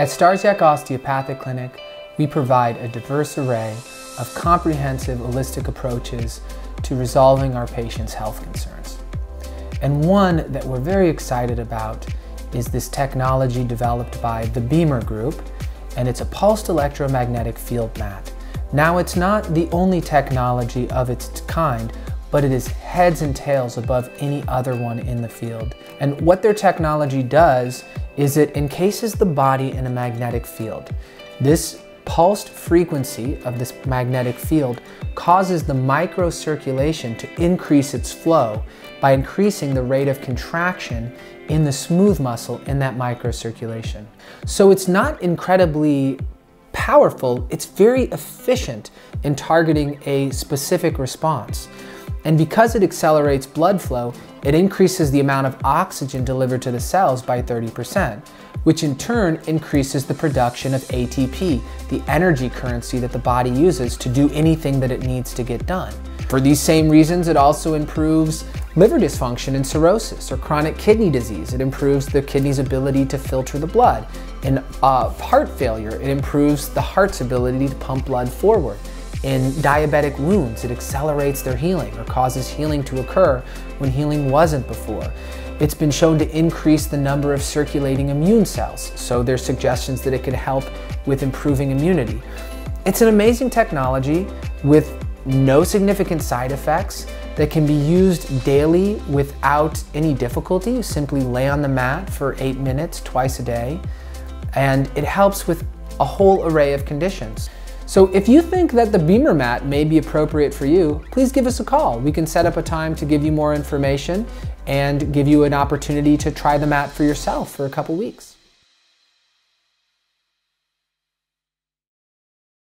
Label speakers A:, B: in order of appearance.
A: At Starsiak Osteopathic Clinic, we provide a diverse array of comprehensive holistic approaches to resolving our patients' health concerns. And one that we're very excited about is this technology developed by the BEMER Group, and it's a pulsed electromagnetic field mat. Now, it's not the only technology of its kind, but it is heads and tails above any other one in the field. And what their technology does is it encases the body in a magnetic field. This pulsed frequency of this magnetic field causes the microcirculation to increase its flow by increasing the rate of contraction in the smooth muscle in that microcirculation. So it's not incredibly powerful, it's very efficient in targeting a specific response. And because it accelerates blood flow, it increases the amount of oxygen delivered to the cells by 30%, which in turn increases the production of ATP, the energy currency that the body uses to do anything that it needs to get done. For these same reasons, it also improves liver dysfunction and cirrhosis or chronic kidney disease. It improves the kidney's ability to filter the blood. In uh, heart failure, it improves the heart's ability to pump blood forward. In diabetic wounds, it accelerates their healing or causes healing to occur when healing wasn't before. It's been shown to increase the number of circulating immune cells, so there's suggestions that it could help with improving immunity. It's an amazing technology with no significant side effects that can be used daily without any difficulty. You simply lay on the mat for eight minutes twice a day, and it helps with a whole array of conditions. So if you think that the BEMER mat may be appropriate for you, please give us a call. We can set up a time to give you more information and give you an opportunity to try the mat for yourself for a couple weeks.